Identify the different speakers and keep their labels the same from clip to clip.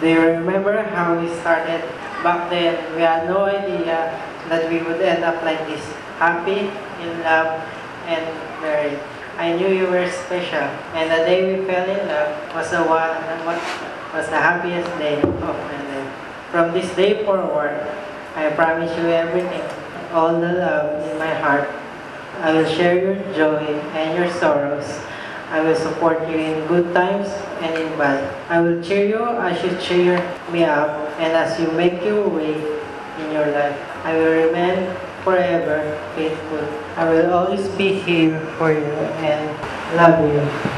Speaker 1: Do you remember how we started back then? We had no idea that we would end up like this, happy, in love, and married. I knew you were special, and the day we fell in love was the one was the happiest day of my life. From this day forward, I promise you everything, all the love in my heart. I will share your joy and your sorrows. I will support you in good times and in bad. I will cheer you as you cheer me up and as you make your way in your life. I will remain forever faithful. I will always be here for you and love you.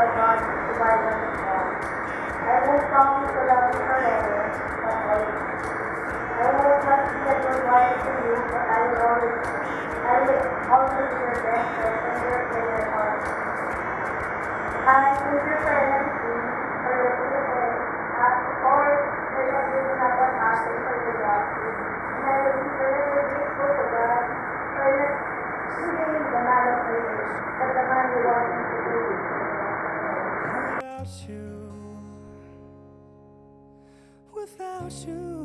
Speaker 2: God to guide us. I won't promise to love you. I won't be a good you, I will always. I will be your best friend and your favorite heart. I will
Speaker 3: Without you.